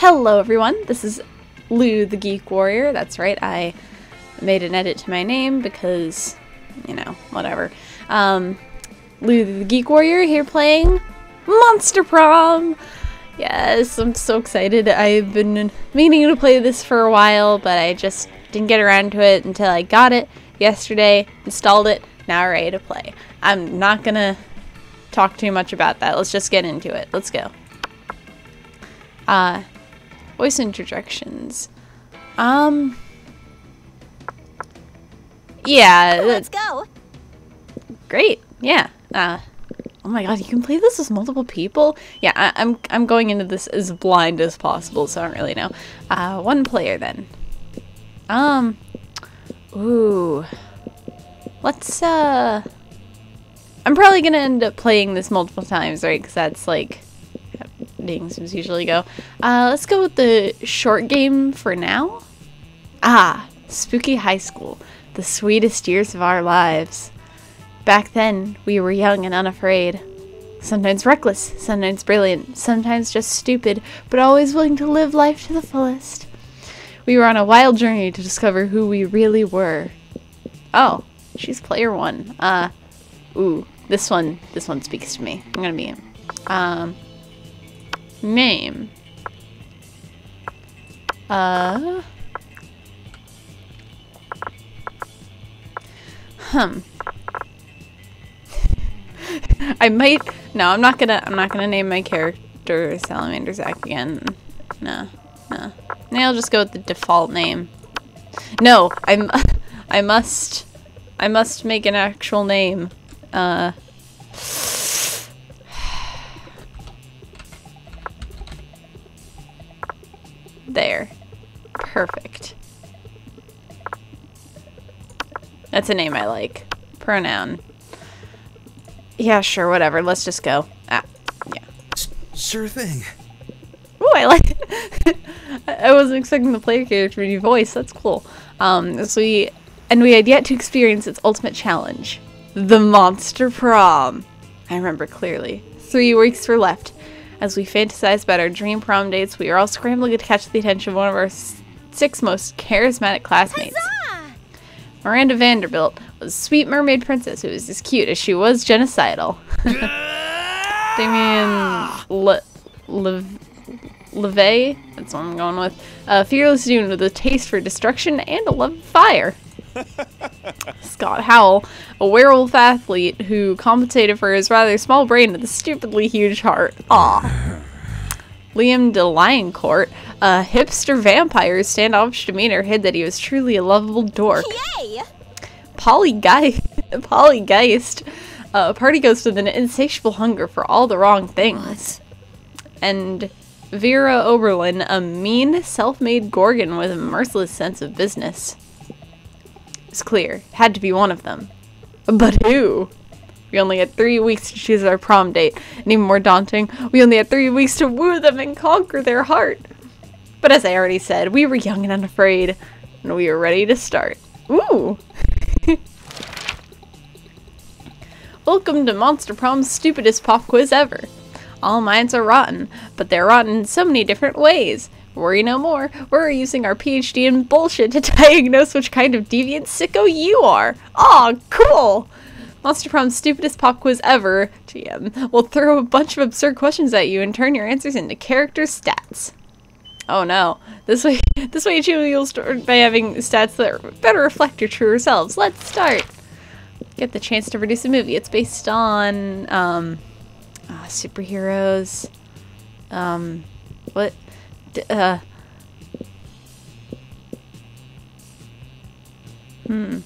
Hello everyone, this is Lou the Geek Warrior. That's right, I made an edit to my name because, you know, whatever. Um, Lou the Geek Warrior here playing Monster Prom! Yes, I'm so excited. I've been meaning to play this for a while, but I just didn't get around to it until I got it yesterday, installed it, now ready to play. I'm not gonna talk too much about that. Let's just get into it. Let's go. Uh, voice interjections. Um, yeah, Let's go. great. Yeah. Uh, oh my god, you can play this with multiple people. Yeah, I, I'm I'm going into this as blind as possible, so I don't really know. Uh, one player then. Um, ooh, let's uh. I'm probably gonna end up playing this multiple times, right? Because that's like games usually go. Uh, let's go with the short game for now. Ah, Spooky High School, the sweetest years of our lives. Back then, we were young and unafraid. Sometimes reckless, sometimes brilliant, sometimes just stupid, but always willing to live life to the fullest. We were on a wild journey to discover who we really were. Oh, she's player one. Uh, ooh, this one, this one speaks to me. I'm gonna be, um, name. Uh, hmm. I might. No, I'm not gonna. I'm not gonna name my character Salamander Zack again. No, no. Maybe I'll just go with the default name. No, I'm. I must. I must make an actual name. Uh. There. Perfect. That's a name I like. Pronoun. Yeah, sure, whatever. Let's just go. Ah, yeah. Sure thing. Ooh, I like it. I wasn't expecting the player character to be voice. That's cool. Um, so we, and we had yet to experience its ultimate challenge, the Monster Prom. I remember clearly. Three weeks were left. As we fantasize about our dream prom dates, we are all scrambling to catch the attention of one of our six most charismatic classmates. Ah, Miranda Vanderbilt was a sweet mermaid princess who was as cute as she was genocidal. Damien Le- Le- LeVay, that's what I'm going with, a fearless student with a taste for destruction and a love of fire. Scott Howl, a werewolf athlete who compensated for his rather small brain with a stupidly huge heart. Aw. Liam de Lioncourt, a hipster vampire whose standoffish demeanor hid that he was truly a lovable dork. yay! Polly Geist, Polly Geist, a party ghost with an insatiable hunger for all the wrong things. And Vera Oberlin, a mean, self-made gorgon with a merciless sense of business. It's clear, It had to be one of them. But who? We only had three weeks to choose our prom date, and even more daunting, we only had three weeks to woo them and conquer their heart. But as I already said, we were young and unafraid, and we were ready to start. Ooh! Welcome to Monster Prom's stupidest pop quiz ever. All minds are rotten, but they're rotten in so many different ways. Worry no more. We're using our PhD in bullshit to diagnose which kind of deviant sicko you are. Aw, cool! Monster Prom's stupidest pop quiz ever, GM, will throw a bunch of absurd questions at you and turn your answers into character stats. Oh no. This way this way too you'll start by having stats that better reflect your truer selves. Let's start. Get the chance to produce a movie. It's based on um uh, superheroes. Um what Uh Hmm.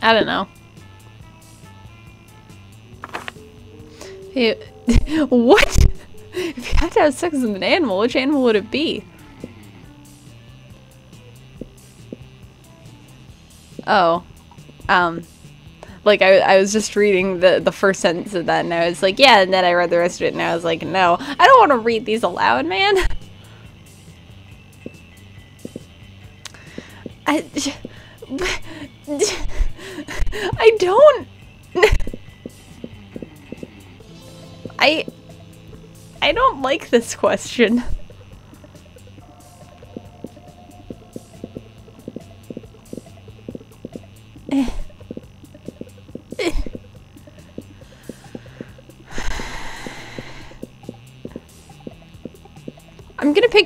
I don't know. What? If you had to have sex with an animal, which animal would it be? Oh. Um. Like, I, I was just reading the, the first sentence of that, and I was like, yeah, and then I read the rest of it, and I was like, no, I don't want to read these aloud, man. I, I don't. I. I don't like this question.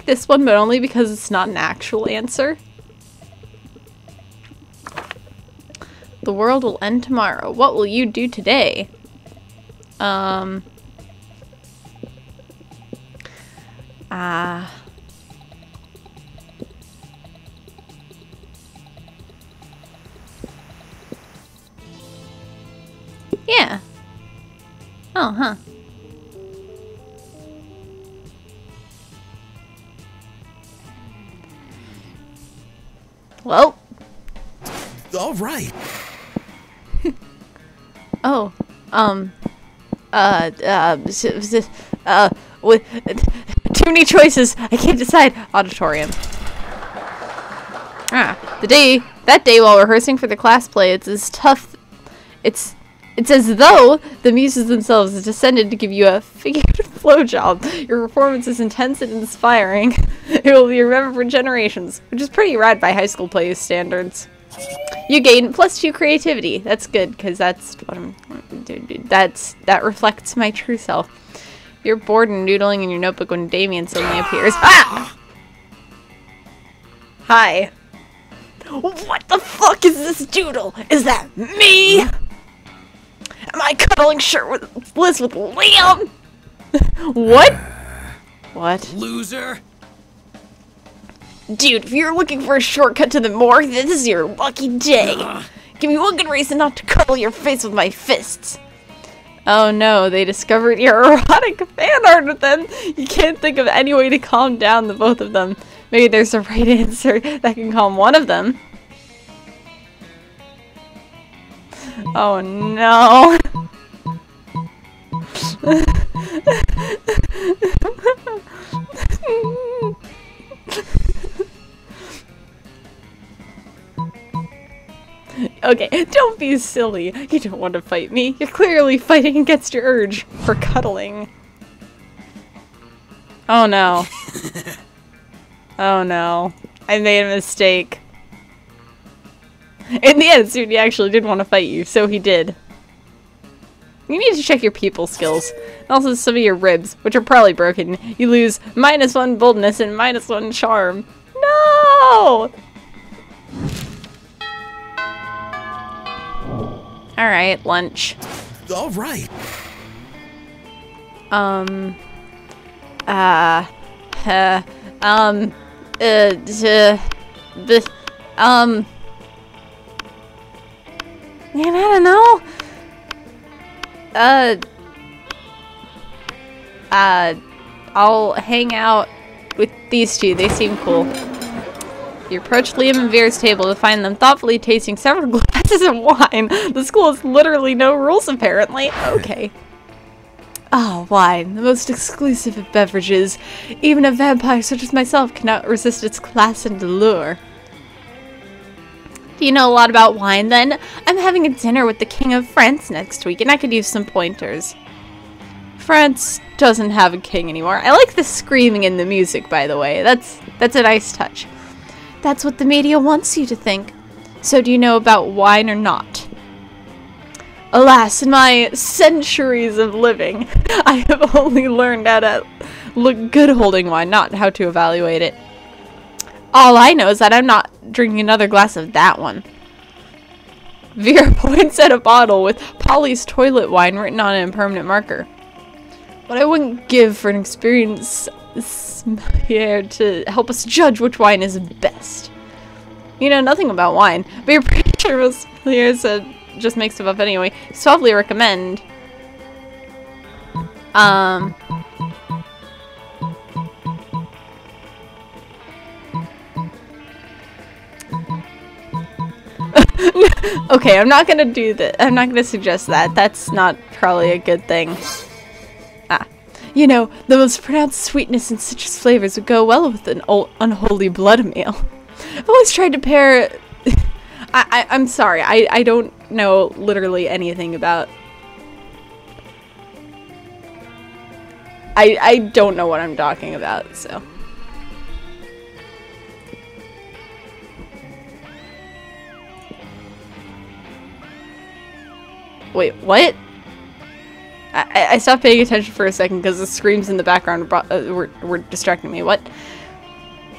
Pick this one, but only because it's not an actual answer. The world will end tomorrow. What will you do today? Um. Ah. Uh, yeah. Oh, huh. All right. oh, um, uh, uh, uh, with too many choices. I can't decide. Auditorium. Ah, the day, that day while rehearsing for the class play, it's as tough, it's, it's as though the muses themselves descended to give you a figurative flow job. Your performance is intense and inspiring. It will be remembered for generations, which is pretty rad by high school play standards. You gain plus two creativity. That's good because that's what I'm. That's that reflects my true self. You're bored and noodling in your notebook when Damien suddenly appears. Ah! Hi. What the fuck is this doodle? Is that me? Am I cuddling shirt with Liz with Liam? what? What? Loser. Dude, if you're looking for a shortcut to the morgue, this is your lucky day. Ugh. Give me one good reason not to cuddle your face with my fists. Oh no, they discovered your erotic fan art with them. You can't think of any way to calm down the both of them. Maybe there's a right answer that can calm one of them. Oh no. Okay, don't be silly. You don't want to fight me. You're clearly fighting against your urge for cuddling. Oh no. oh no. I made a mistake. In the end, Sudi actually did want to fight you, so he did. You need to check your people skills. And also some of your ribs, which are probably broken. You lose minus one boldness and minus one charm. No! Alright, lunch. Alright. Um. Uh. Uh. Um. Uh. uh the. Um. Man, I don't know. Uh. Uh. I'll hang out with these two. They seem cool. You approach Liam and Vera's table to find them thoughtfully tasting several glasses of wine. The school has literally no rules, apparently. Okay. Ah, oh, wine, the most exclusive of beverages. Even a vampire such as myself cannot resist its class and allure. Do you know a lot about wine, then? I'm having a dinner with the King of France next week, and I could use some pointers. France doesn't have a king anymore. I like the screaming in the music, by the way. That's that's a nice touch. That's what the media wants you to think. So do you know about wine or not? Alas, in my centuries of living, I have only learned how to look good holding wine, not how to evaluate it. All I know is that I'm not drinking another glass of that one. Vera points at a bottle with Polly's toilet wine written on in permanent marker. What I wouldn't give for an experience here to help us judge which wine is best. You know nothing about wine, but you're pretty sure most here said just make stuff up anyway. Softly recommend. Um. okay, I'm not gonna do that. I'm not gonna suggest that. That's not probably a good thing. You know, the most pronounced sweetness and citrus flavors would go well with an unholy blood meal. I've always tried to pair... I, I, am sorry, I, I don't know literally anything about... I, I don't know what I'm talking about, so. Wait, what? I, I stopped paying attention for a second because the screams in the background brought, uh, were, were distracting me. What?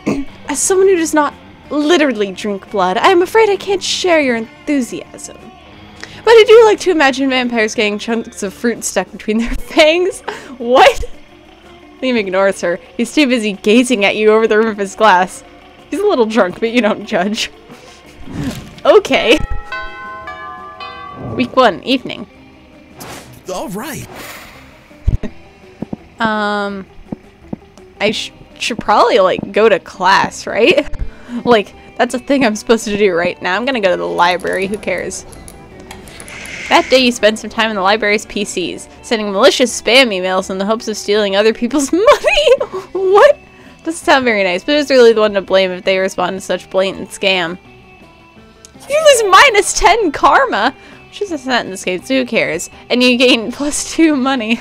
As someone who does not literally drink blood, I am afraid I can't share your enthusiasm. But I do like to imagine vampires getting chunks of fruit stuck between their fangs. What? Liam ignores her. He's too busy gazing at you over the rim of his glass. He's a little drunk, but you don't judge. okay. Week one, evening. All right. Um, I sh should probably like go to class, right? like that's a thing I'm supposed to do right now. I'm gonna go to the library. Who cares? That day you spend some time in the library's PCs, sending malicious spam emails in the hopes of stealing other people's money. what? Doesn't sound very nice, but who's really the one to blame if they respond to such blatant scam? You lose minus 10 karma! She's a set in sentence case, who cares? And you gain plus 2 money.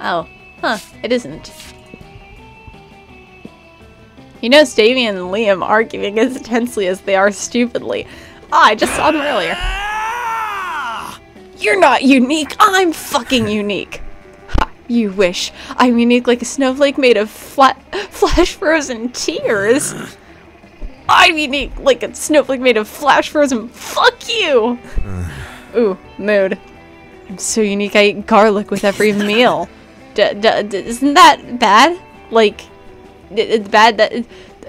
Oh. Huh, it isn't. You know Damien and Liam arguing as intensely as they are stupidly. Ah, I just saw them earlier. You're not unique. I'm fucking unique. Ha, you wish. I'm unique like a snowflake made of flat, flash frozen tears. I'm unique like a snowflake made of flash frozen. Fuck you. Ooh, mood. I'm so unique. I eat garlic with every meal. D d isn't that bad? Like, it's bad that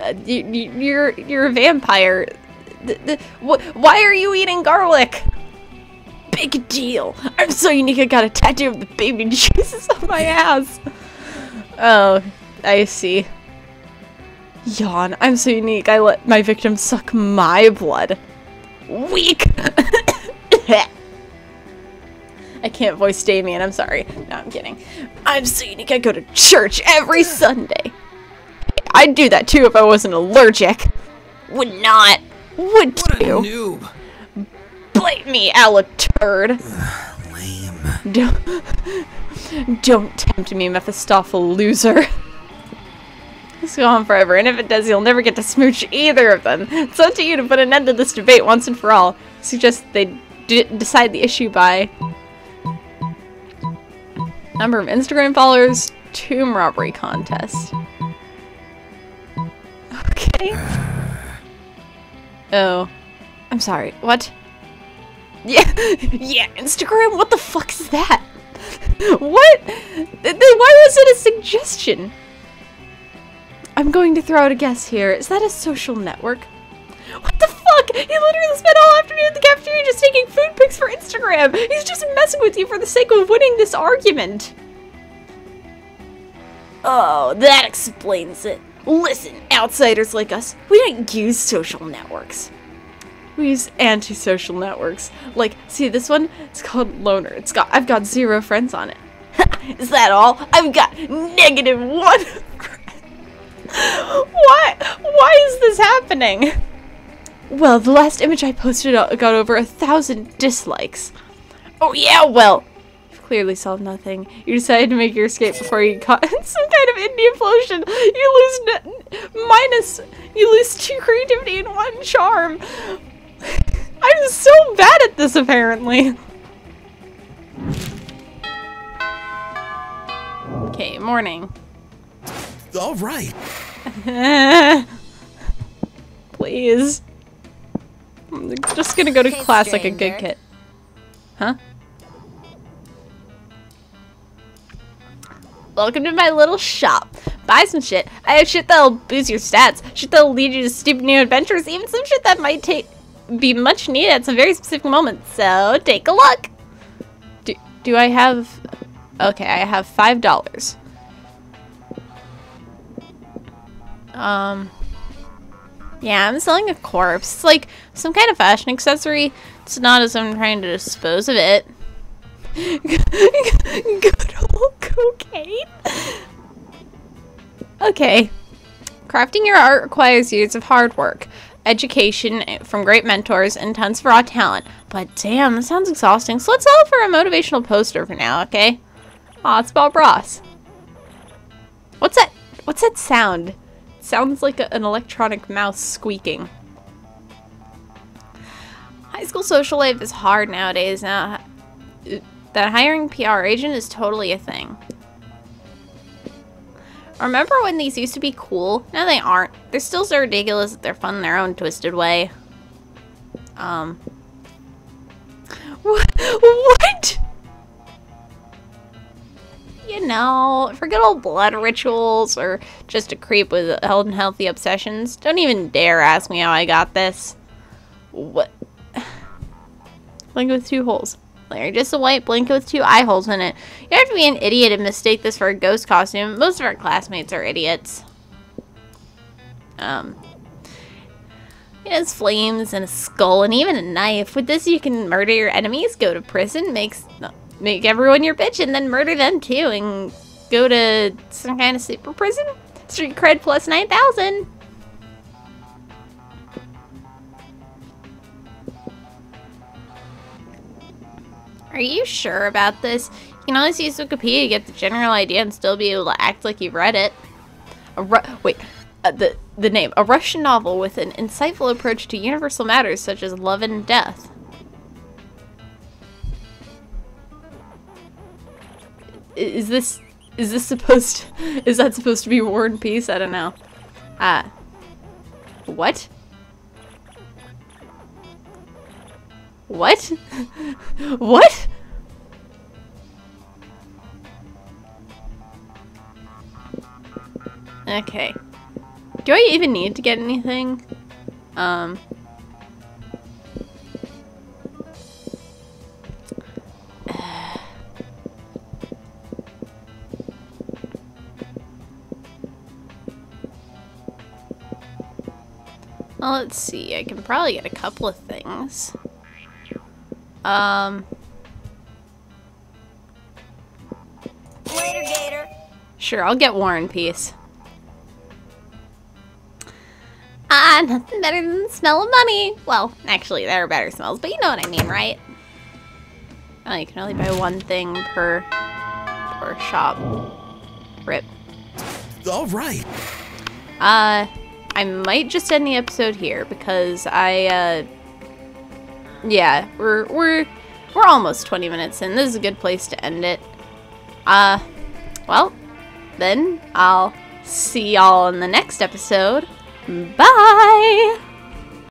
uh, you, you're you're a vampire. wh why are you eating garlic? Big deal. I'm so unique. I got a tattoo of the baby Jesus on my ass. Oh, I see. Yawn. I'm so unique. I let my victim suck my blood. Weak. I can't voice Damien, I'm sorry. No, I'm kidding. I'm so unique, I go to church every Sunday. I'd do that too if I wasn't allergic. Would not. Would What a you? noob. Blame me, Alec turd. Lame. Don't, don't tempt me, Mephistophel loser. This go on forever, and if it does, you'll never get to smooch either of them. It's up to you to put an end to this debate once and for all. Suggest they decide the issue by number of Instagram followers, tomb robbery contest. Okay. Oh, I'm sorry. What? Yeah, yeah. Instagram. What the fuck is that? What? Why was it a suggestion? I'm going to throw out a guess here. Is that a social network? What the fuck? He literally spent all afternoon at the cafeteria just taking food pics for Instagram. He's just messing with you for the sake of winning this argument. Oh, that explains it. Listen, outsiders like us, we don't use social networks. We use antisocial networks. Like, see this one? It's called Loner. It's got I've got zero friends on it. Is that all? I've got negative one. Why? Why is this happening? Well, the last image I posted got over a thousand dislikes. Oh yeah, well, you've clearly solved nothing. You decided to make your escape before you caught some kind of Indian implosion. You lose minus. You lose two creativity and one charm. I'm so bad at this, apparently. Okay, morning all right. Please. I'm just gonna go to hey, class stranger. like a good kid. Huh? Welcome to my little shop. Buy some shit. I have shit that'll boost your stats, shit that'll lead you to stupid new adventures, even some shit that might take be much needed at some very specific moments. So take a look. Do, do I have... Okay, I have $5. Um. Yeah, I'm selling a corpse. It's like some kind of fashion accessory. It's not as I'm trying to dispose of it. Good old cocaine. Okay. Crafting your art requires years of hard work, education from great mentors, and tons of raw talent. But damn, this sounds exhausting. So let's settle for a motivational poster for now, okay? Aw, it's Bob Ross. What's that? What's that sound? Sounds like a, an electronic mouse squeaking. High school social life is hard nowadays. Now, that hiring PR agent is totally a thing. Remember when these used to be cool? Now they aren't. They're still so ridiculous that they're fun in their own twisted way. Um. What? what? You know, for good old blood rituals or just a creep with unhealthy obsessions, don't even dare ask me how I got this. What? Blanket with two holes. Larry, just a white blanket with two eye holes in it. You have to be an idiot and mistake this for a ghost costume. Most of our classmates are idiots. Um, it has flames and a skull and even a knife. With this, you can murder your enemies, go to prison, makes make everyone your bitch, and then murder them too, and go to some kind of super prison. Street cred plus 9,000. Are you sure about this? You can always use Wikipedia to get the general idea and still be able to act like you've read it. Ru wait, uh, the the name a Russian novel with an insightful approach to universal matters such as love and death. Is this is this supposed to, is that supposed to be War and Peace? I don't know. Uh, what? What? what? Okay. Do I even need to get anything? Um. Let's see. I can probably get a couple of things. Um. Later, Gator. Sure, I'll get War and Peace. Ah, nothing better than the smell of money. Well, actually, there are better smells, but you know what I mean, right? Oh, you can only buy one thing per per shop. Rip. All right. Uh, I might just end the episode here because I uh yeah, we're we're we're almost 20 minutes in. This is a good place to end it. Uh, well, then I'll see y'all in the next episode. Bye!